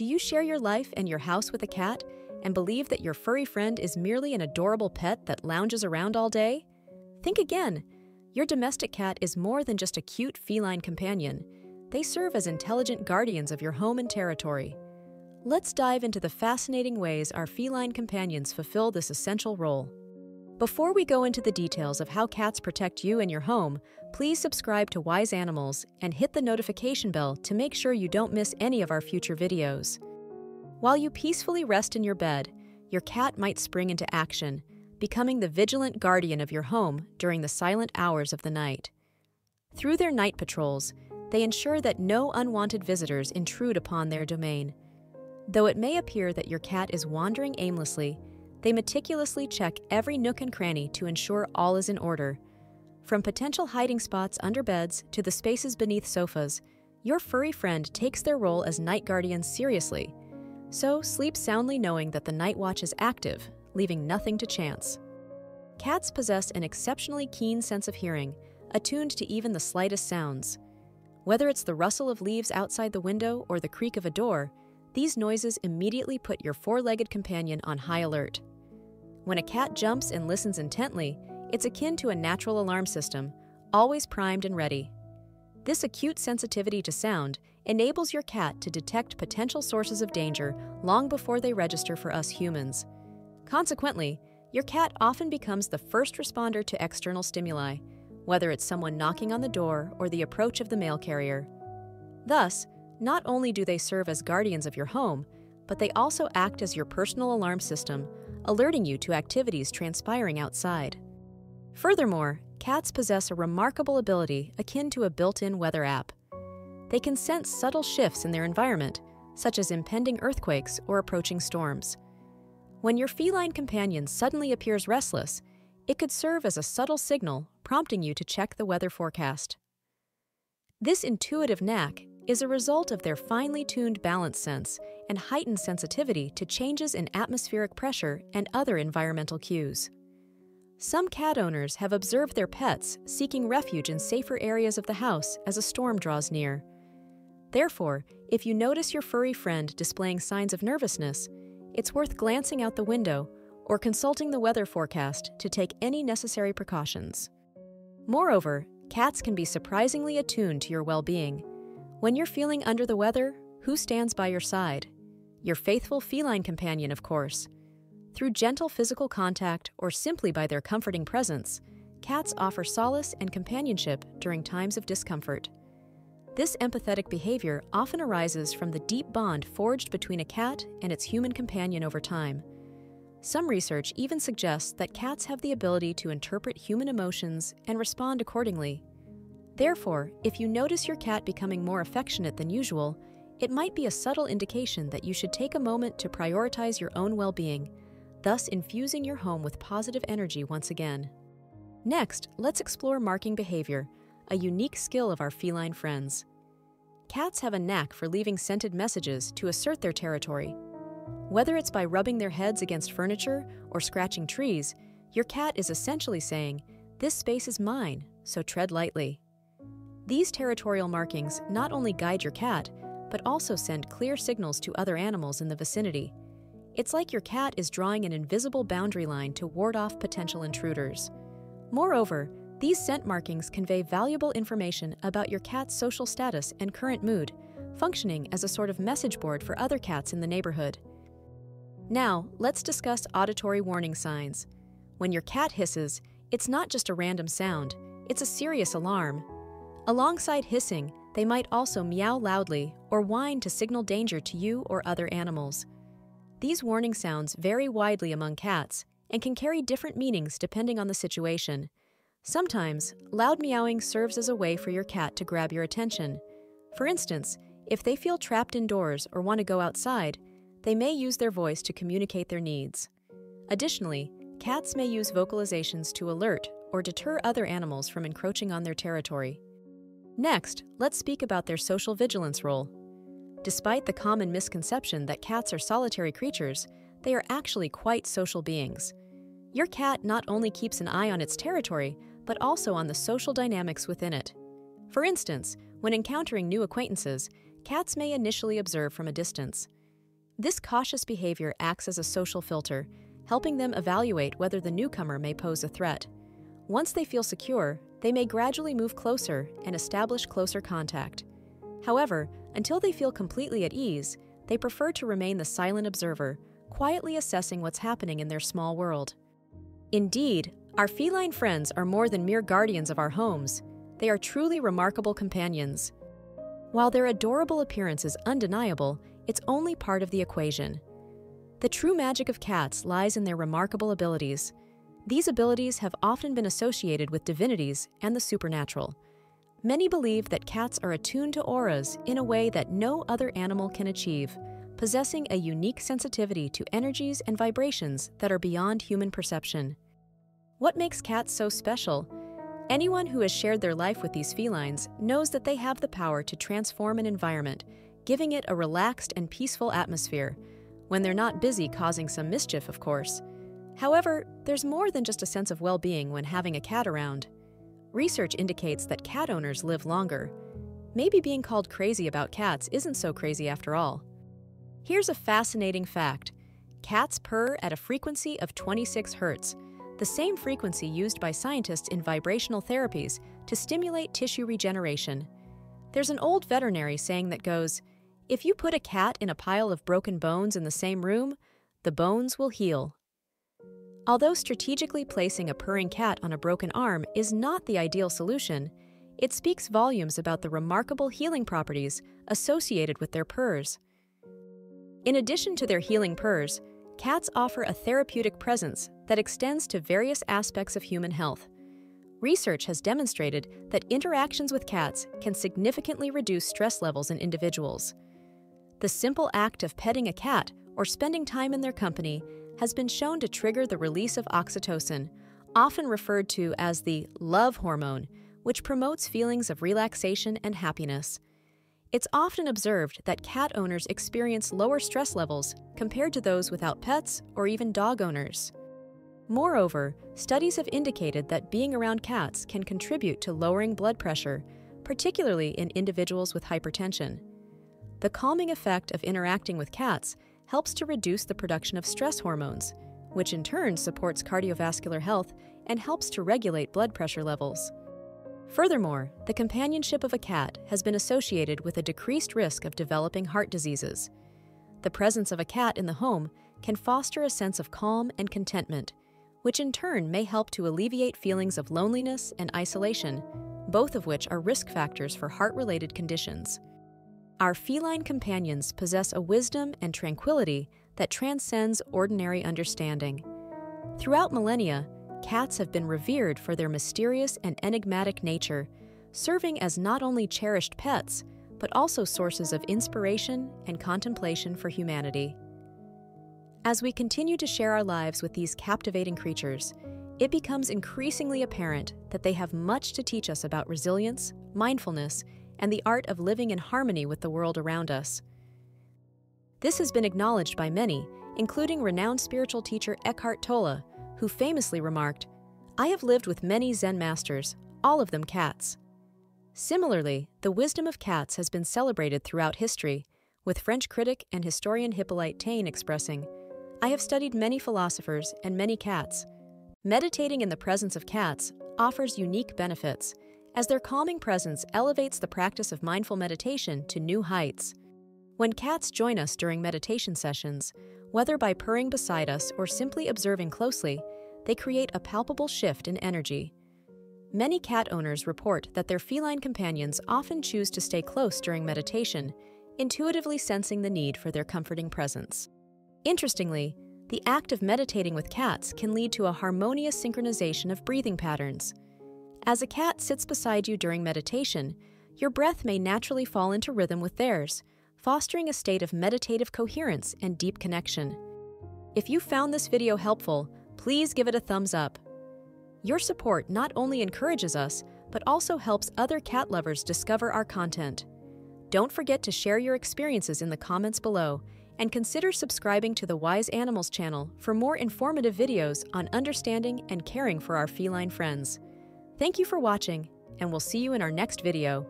Do you share your life and your house with a cat and believe that your furry friend is merely an adorable pet that lounges around all day? Think again. Your domestic cat is more than just a cute feline companion. They serve as intelligent guardians of your home and territory. Let's dive into the fascinating ways our feline companions fulfill this essential role. Before we go into the details of how cats protect you and your home, please subscribe to Wise Animals and hit the notification bell to make sure you don't miss any of our future videos. While you peacefully rest in your bed, your cat might spring into action, becoming the vigilant guardian of your home during the silent hours of the night. Through their night patrols, they ensure that no unwanted visitors intrude upon their domain. Though it may appear that your cat is wandering aimlessly, they meticulously check every nook and cranny to ensure all is in order. From potential hiding spots under beds to the spaces beneath sofas, your furry friend takes their role as night guardians seriously. So sleep soundly knowing that the night watch is active, leaving nothing to chance. Cats possess an exceptionally keen sense of hearing, attuned to even the slightest sounds. Whether it's the rustle of leaves outside the window or the creak of a door, these noises immediately put your four legged companion on high alert. When a cat jumps and listens intently, it's akin to a natural alarm system, always primed and ready. This acute sensitivity to sound enables your cat to detect potential sources of danger long before they register for us humans. Consequently, your cat often becomes the first responder to external stimuli, whether it's someone knocking on the door or the approach of the mail carrier. Thus, not only do they serve as guardians of your home, but they also act as your personal alarm system, alerting you to activities transpiring outside. Furthermore, cats possess a remarkable ability akin to a built in weather app. They can sense subtle shifts in their environment, such as impending earthquakes or approaching storms. When your feline companion suddenly appears restless, it could serve as a subtle signal prompting you to check the weather forecast. This intuitive knack is a result of their finely tuned balance sense and heightened sensitivity to changes in atmospheric pressure and other environmental cues. Some cat owners have observed their pets seeking refuge in safer areas of the house as a storm draws near. Therefore, if you notice your furry friend displaying signs of nervousness, it's worth glancing out the window or consulting the weather forecast to take any necessary precautions. Moreover, cats can be surprisingly attuned to your well being. When you're feeling under the weather, who stands by your side? Your faithful feline companion, of course. Through gentle physical contact or simply by their comforting presence, cats offer solace and companionship during times of discomfort. This empathetic behavior often arises from the deep bond forged between a cat and its human companion over time. Some research even suggests that cats have the ability to interpret human emotions and respond accordingly. Therefore, if you notice your cat becoming more affectionate than usual, it might be a subtle indication that you should take a moment to prioritize your own well being, thus infusing your home with positive energy once again. Next, let's explore marking behavior, a unique skill of our feline friends. Cats have a knack for leaving scented messages to assert their territory. Whether it's by rubbing their heads against furniture or scratching trees, your cat is essentially saying, This space is mine, so tread lightly. These territorial markings not only guide your cat, but also send clear signals to other animals in the vicinity. It's like your cat is drawing an invisible boundary line to ward off potential intruders. Moreover, these scent markings convey valuable information about your cat's social status and current mood, functioning as a sort of message board for other cats in the neighborhood. Now, let's discuss auditory warning signs. When your cat hisses, it's not just a random sound, it's a serious alarm. Alongside hissing, they might also meow loudly or whine to signal danger to you or other animals. These warning sounds vary widely among cats and can carry different meanings depending on the situation. Sometimes, loud meowing serves as a way for your cat to grab your attention. For instance, if they feel trapped indoors or want to go outside, they may use their voice to communicate their needs. Additionally, cats may use vocalizations to alert or deter other animals from encroaching on their territory. Next, let's speak about their social vigilance role. Despite the common misconception that cats are solitary creatures, they are actually quite social beings. Your cat not only keeps an eye on its territory, but also on the social dynamics within it. For instance, when encountering new acquaintances, cats may initially observe from a distance. This cautious behavior acts as a social filter, helping them evaluate whether the newcomer may pose a threat. Once they feel secure, they may gradually move closer and establish closer contact. However, until they feel completely at ease, they prefer to remain the silent observer, quietly assessing what's happening in their small world. Indeed, our feline friends are more than mere guardians of our homes. They are truly remarkable companions. While their adorable appearance is undeniable, it's only part of the equation. The true magic of cats lies in their remarkable abilities. These abilities have often been associated with divinities and the supernatural. Many believe that cats are attuned to auras in a way that no other animal can achieve, possessing a unique sensitivity to energies and vibrations that are beyond human perception. What makes cats so special? Anyone who has shared their life with these felines knows that they have the power to transform an environment, giving it a relaxed and peaceful atmosphere, when they're not busy causing some mischief, of course. However, there's more than just a sense of well being when having a cat around. Research indicates that cat owners live longer. Maybe being called crazy about cats isn't so crazy after all. Here's a fascinating fact cats purr at a frequency of 26 hertz, the same frequency used by scientists in vibrational therapies to stimulate tissue regeneration. There's an old veterinary saying that goes If you put a cat in a pile of broken bones in the same room, the bones will heal. Although strategically placing a purring cat on a broken arm is not the ideal solution, it speaks volumes about the remarkable healing properties associated with their purrs. In addition to their healing purrs, cats offer a therapeutic presence that extends to various aspects of human health. Research has demonstrated that interactions with cats can significantly reduce stress levels in individuals. The simple act of petting a cat or spending time in their company has been shown to trigger the release of oxytocin, often referred to as the love hormone, which promotes feelings of relaxation and happiness. It's often observed that cat owners experience lower stress levels compared to those without pets or even dog owners. Moreover, studies have indicated that being around cats can contribute to lowering blood pressure, particularly in individuals with hypertension. The calming effect of interacting with cats helps to reduce the production of stress hormones, which in turn supports cardiovascular health and helps to regulate blood pressure levels. Furthermore, the companionship of a cat has been associated with a decreased risk of developing heart diseases. The presence of a cat in the home can foster a sense of calm and contentment, which in turn may help to alleviate feelings of loneliness and isolation, both of which are risk factors for heart related conditions. Our feline companions possess a wisdom and tranquility that transcends ordinary understanding. Throughout millennia, cats have been revered for their mysterious and enigmatic nature, serving as not only cherished pets, but also sources of inspiration and contemplation for humanity. As we continue to share our lives with these captivating creatures, it becomes increasingly apparent that they have much to teach us about resilience, mindfulness, and the art of living in harmony with the world around us. This has been acknowledged by many, including renowned spiritual teacher Eckhart Tolle, who famously remarked, I have lived with many Zen masters, all of them cats. Similarly, the wisdom of cats has been celebrated throughout history, with French critic and historian Hippolyte Taine expressing, I have studied many philosophers and many cats. Meditating in the presence of cats offers unique benefits, as their calming presence elevates the practice of mindful meditation to new heights. When cats join us during meditation sessions, whether by purring beside us or simply observing closely, they create a palpable shift in energy. Many cat owners report that their feline companions often choose to stay close during meditation, intuitively sensing the need for their comforting presence. Interestingly, the act of meditating with cats can lead to a harmonious synchronization of breathing patterns. As a cat sits beside you during meditation, your breath may naturally fall into rhythm with theirs, fostering a state of meditative coherence and deep connection. If you found this video helpful, please give it a thumbs up. Your support not only encourages us, but also helps other cat lovers discover our content. Don't forget to share your experiences in the comments below and consider subscribing to the Wise Animals channel for more informative videos on understanding and caring for our feline friends. Thank you for watching, and we'll see you in our next video.